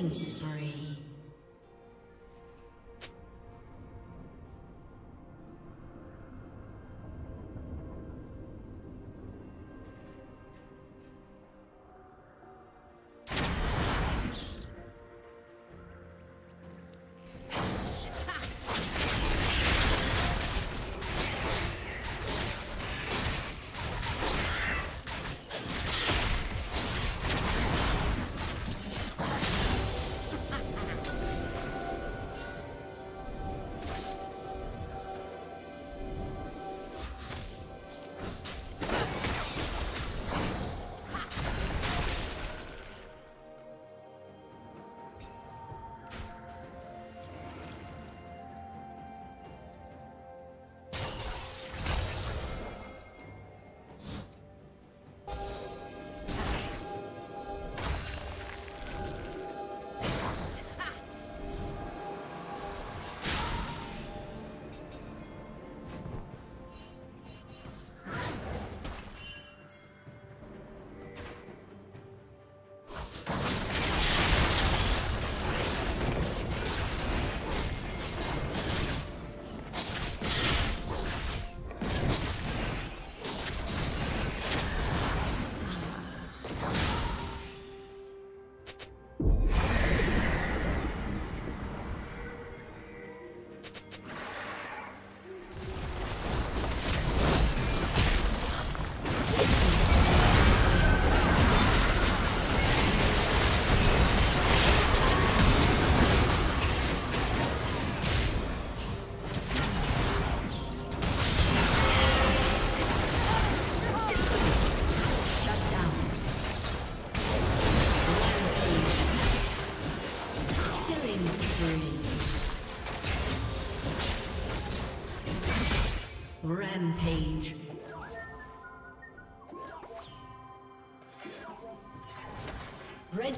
Killing spree.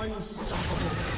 Unstoppable.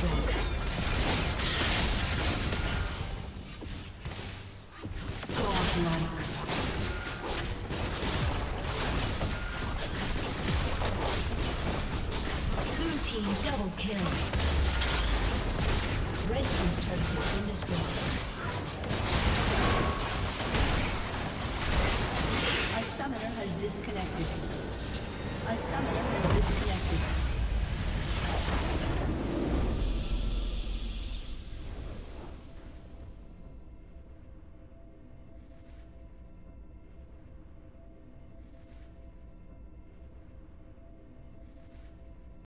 Destroyed.